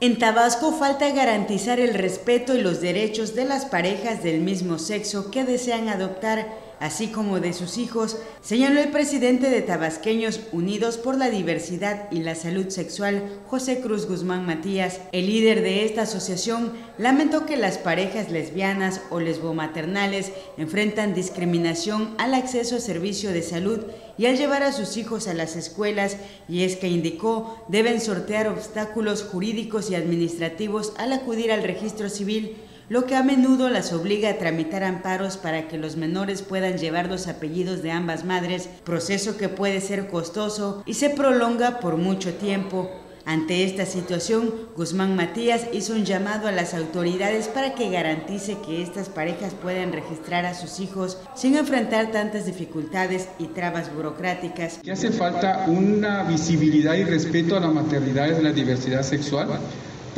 En Tabasco falta garantizar el respeto y los derechos de las parejas del mismo sexo que desean adoptar, así como de sus hijos, señaló el presidente de Tabasqueños Unidos por la Diversidad y la Salud Sexual, José Cruz Guzmán Matías. El líder de esta asociación lamentó que las parejas lesbianas o lesbomaternales enfrentan discriminación al acceso a servicio de salud y al llevar a sus hijos a las escuelas, y es que indicó deben sortear obstáculos jurídicos y administrativos al acudir al registro civil, lo que a menudo las obliga a tramitar amparos para que los menores puedan llevar los apellidos de ambas madres, proceso que puede ser costoso y se prolonga por mucho tiempo. Ante esta situación, Guzmán Matías hizo un llamado a las autoridades para que garantice que estas parejas puedan registrar a sus hijos sin enfrentar tantas dificultades y trabas burocráticas. ¿Qué hace falta una visibilidad y respeto a la maternidad y a la diversidad sexual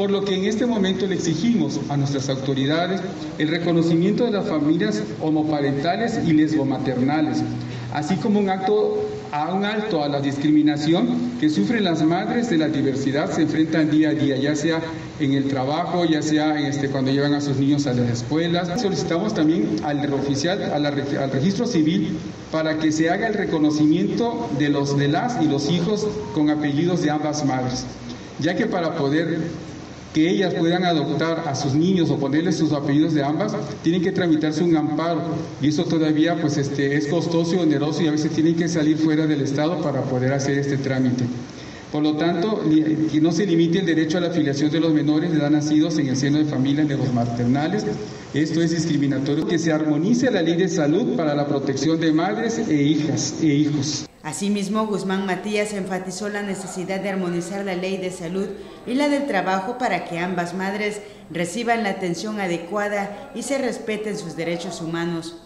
por lo que en este momento le exigimos a nuestras autoridades el reconocimiento de las familias homoparentales y lesbomaternales, así como un acto a un alto a la discriminación que sufren las madres de la diversidad, se enfrentan día a día, ya sea en el trabajo, ya sea este, cuando llevan a sus niños a las escuelas. Solicitamos también al oficial, al registro civil, para que se haga el reconocimiento de los de las y los hijos con apellidos de ambas madres, ya que para poder que ellas puedan adoptar a sus niños o ponerles sus apellidos de ambas, tienen que tramitarse un amparo y eso todavía pues este, es costoso y oneroso y a veces tienen que salir fuera del Estado para poder hacer este trámite. Por lo tanto, que no se limite el derecho a la afiliación de los menores de edad nacidos en el seno de familias de los maternales. Esto es discriminatorio. Que se armonice la ley de salud para la protección de madres e hijas e hijos. Asimismo, Guzmán Matías enfatizó la necesidad de armonizar la ley de salud y la del trabajo para que ambas madres reciban la atención adecuada y se respeten sus derechos humanos.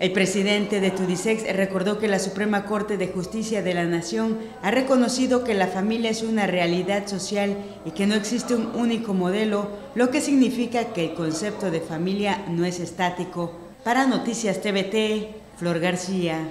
El presidente de Tudisex recordó que la Suprema Corte de Justicia de la Nación ha reconocido que la familia es una realidad social y que no existe un único modelo, lo que significa que el concepto de familia no es estático. Para Noticias TVT, Flor García.